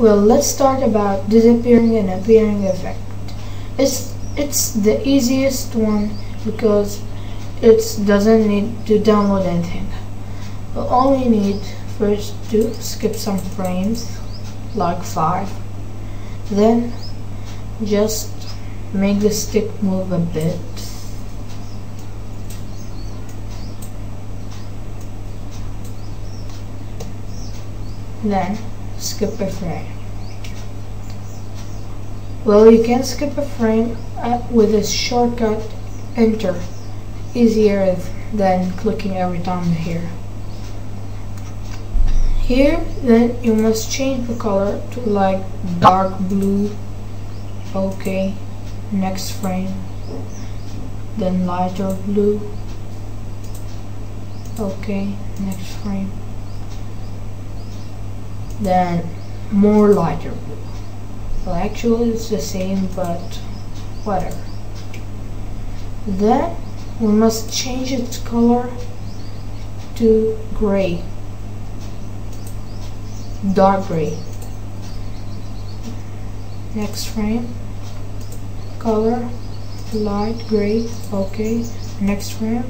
Well, let's start about disappearing and appearing effect. It's it's the easiest one because it doesn't need to download anything. All we only need first to skip some frames, like five. Then just make the stick move a bit. Then skip a frame. Well, you can skip a frame uh, with a shortcut enter, easier than clicking every time here. Here, then you must change the color to like dark blue. Okay, next frame. Then lighter blue. Okay, next frame then more lighter blue. Well, actually it's the same, but whatever. Then we must change its color to gray, dark gray. Next frame, color, light gray, okay. Next frame,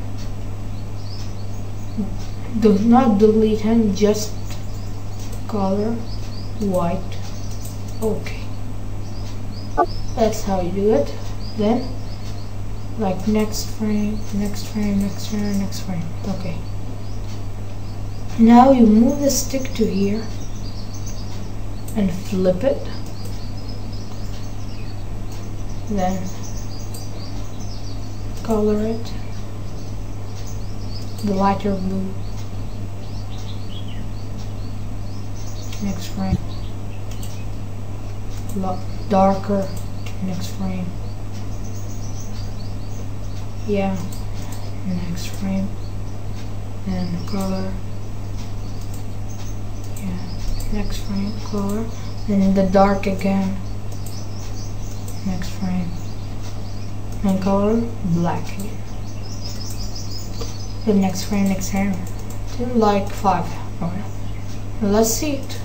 do not delete him, just color white. Okay. That's how you do it. Then like next frame next frame next frame next frame. Okay. Now you move the stick to here and flip it. Then color it. The lighter blue next frame. Darker next frame. Yeah next frame. And color. Yeah next frame color. Then the dark again. Next frame. And color black again. The next frame next frame like five. Okay. let's see it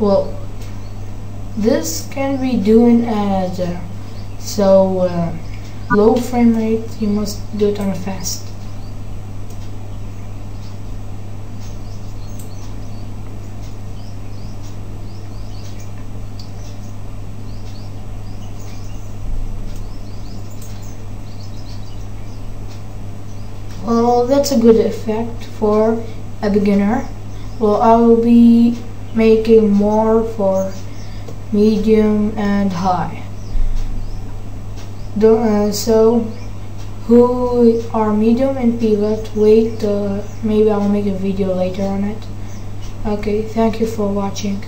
well this can be doing at uh, so uh, low frame rate you must do it on a fast. Well that's a good effect for a beginner. Well I will be making more for medium and high. Uh, so who are medium and pivot wait uh, maybe I'll make a video later on it. Okay thank you for watching